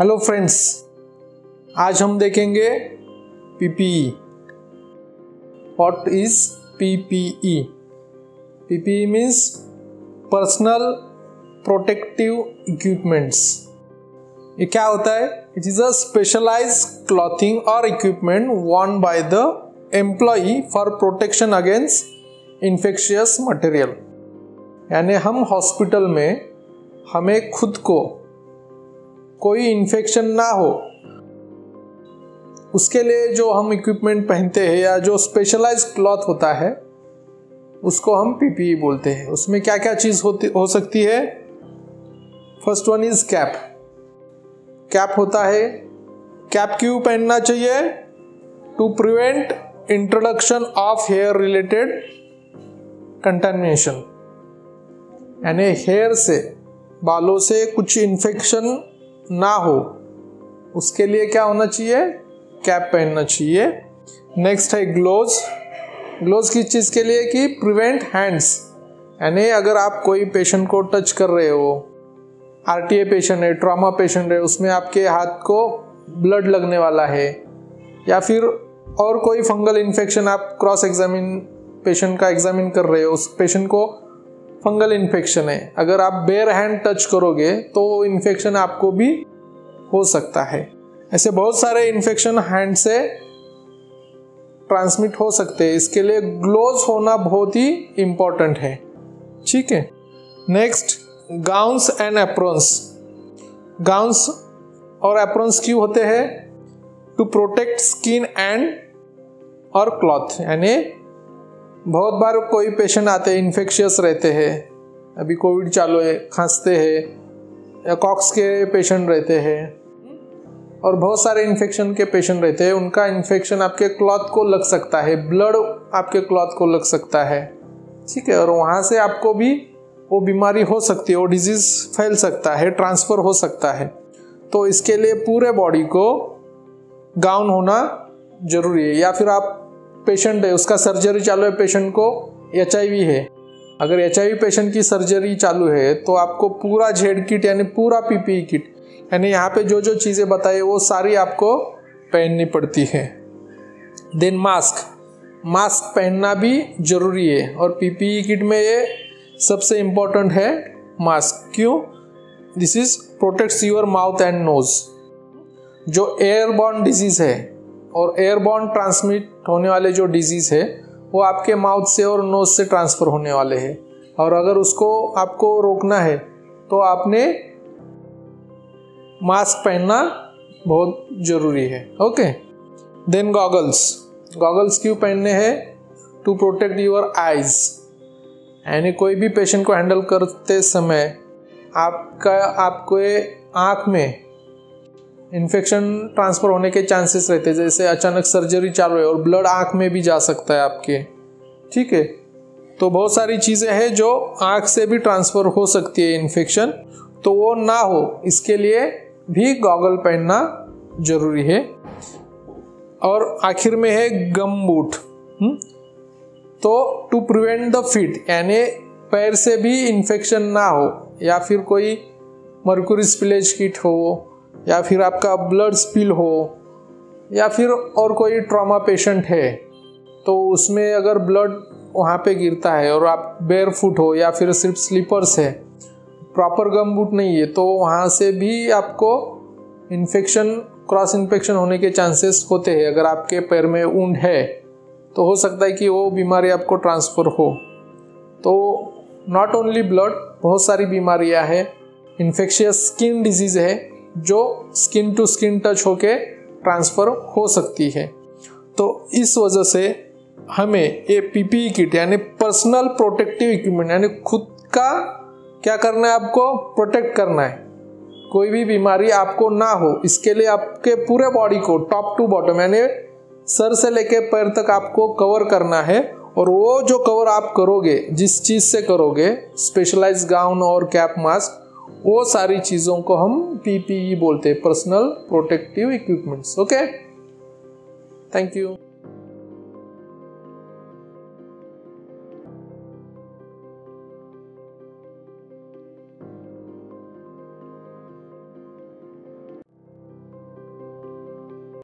Hello friends आज हम देखेंगे PPE what is PPE PPE means personal protective equipments ये क्या होता है? It is a specialize clothing और equipment worn by the employee for protection against infectious material यानी हम हॉस्पिटल में हमें खुद को कोई इन्फेक्शन ना हो। उसके लिए जो हम इक्विपमेंट पहनते हैं या जो स्पेशलाइज क्लॉथ होता है, उसको हम पीपीई बोलते हैं। उसमें क्या क्या चीज़ होती, हो सकती है? First one is cap cap होता है कैप क्यों पहनना चाहिए? To prevent introduction of hair related contamination यानी हेयर से, बालों से कुछ इन्फेक्शन ना हो, उसके लिए क्या होना चाहिए? कैप पहनना चाहिए। नेक्स्ट है ग्लोव्स ग्लोव्स किस चीज़ के लिए? कि प्रिवेंट हैंड्स यानी अगर आप कोई पेशेंट को टच कर रहे हो आरटीए पेशेंट है ट्रॉमा पेशेंट है, उसमें आपके हाथ को ब्लड लगने वाला है, या फिर और कोई फंगल इन्फेक्शन आप क्रॉस एग्जामिन पेशेंट का एग्जामिन कर रहे हो, उस पेशेंट को फंगल इन्फेक्शन है। अगर आप बेयर हैंड टच करोगे तो इन्फेक्शन आपको भी हो सकता है। ऐसे बहुत सारे इन्फेक्शन हैंड से ट्रांसमिट हो सकते हैं। इसके लिए ग्लोव्स होना बहुत ही इंपॉर्टेंट है। ठीक है? Next gowns and aprons gowns और एप्रोन्स क्यों होते हैं? टू प्रोटेक्ट स्किन एंड और क्लॉथ यानी बहुत बार कोई पेशेंट आते हैं इन्फेक्शियस रहते हैं। अभी कोविड चालू है, खांसते हैं, या कॉक्स के पेशेंट रहते हैं। और बहुत सारे इन्फेक्शन के पेशेंट रहते हैं, उनका इन्फेक्शन आपके क्लॉथ को लग सकता है ब्लड आपके क्लॉथ को लग सकता है। ठीक है, और वहाँ से आपको भी वो बीमारी हो सकती है, वो डिज़ीज़ फैल सकता है ट्रांसफ़र हो सकता है। तो इसके लिए पूरे बॉडी को गाउन होना ज़रूरी है, या फिर आप पेशेंट है, उसका सर्जरी चालू है पेशेंट को एचआईवी है। अगर एचआईवी पेशेंट की सर्जरी चालू है तो आपको पूरा जेड किट यानी पूरा पीपीई किट यानी यहाँ पे जो जो चीज़ें बताई, वो सारी आपको पहननी पड़ती है। देन मास्क मास्क पहनना भी ज़रूरी है, और पीपीई किट में ये सबसे इम्पोर्टेंट है मास्क क्यों? This is protects your mouth and nose जो एयरबॉर्न डिज़ीज़ है और एयरबॉर्न ट्रांसमिट होने वाले जो डिज़ीज़ है, वो आपके माउथ से और नोज़ से ट्रांसफ़र होने वाले हैं। और अगर उसको आपको रोकना है तो आपने मास्क पहनना बहुत ज़रूरी है। ओके देन गॉगल्स गॉगल्स क्यों पहनने हैं? टू प्रोटेक्ट योर आइज़ यानी कोई भी पेशेंट को हैंडल करते समय आपका, आपको आँख में इन्फेक्शन ट्रांसफ़र होने के चांसेस रहते हैं, जैसे अचानक सर्जरी चालू है और ब्लड आँख में भी जा सकता है आपके। ठीक है? तो बहुत सारी चीज़ें हैं जो आँख से भी ट्रांसफ़र हो सकती है इन्फेक्शन तो वो ना हो, इसके लिए भी गॉगल पहनना ज़रूरी है। और आखिर में है गम बूट हम्म? तो टू प्रिवेंट द फिट यानी पैर से भी इन्फेक्शन ना हो, या फिर कोई मर्कुरी स्पिलेज किट हो या फिर आपका ब्लड स्पिल हो, या फिर और कोई ट्रॉमा पेशेंट है तो उसमें अगर ब्लड वहाँ पे गिरता है और आप बेयर फुट हो या फिर सिर्फ़ स्लीपर्स है प्रॉपर गम बूट नहीं है तो वहाँ से भी आपको इन्फेक्शन क्रॉस इन्फेक्शन होने के चांसेस होते हैं। अगर आपके पैर में ऊंड है तो हो सकता है कि वो बीमारी आपको ट्रांसफ़र हो। तो नॉट ओनली ब्लड बहुत सारी बीमारियाँ हैं। इन्फेक्शियस स्किन डिज़ीज़ है जो स्किन टू स्किन टच होके ट्रांसफ़र हो सकती है। तो इस वजह से हमें ये पीपीई किट यानी पर्सनल प्रोटेक्टिव इक्विपमेंट यानी खुद का क्या करना है आपको? प्रोटेक्ट करना है। कोई भी बीमारी आपको ना हो, इसके लिए आपके पूरे बॉडी को टॉप टू बॉटम यानी सर से लेके पैर तक आपको कवर करना है। और वो जो कवर आप करोगे, जिस चीज़ से करोगे स्पेशलाइज गाउन और कैप मास्क वो सारी चीज़ों को हम पीपीई बोलते हैं personal protective equipments okay thank you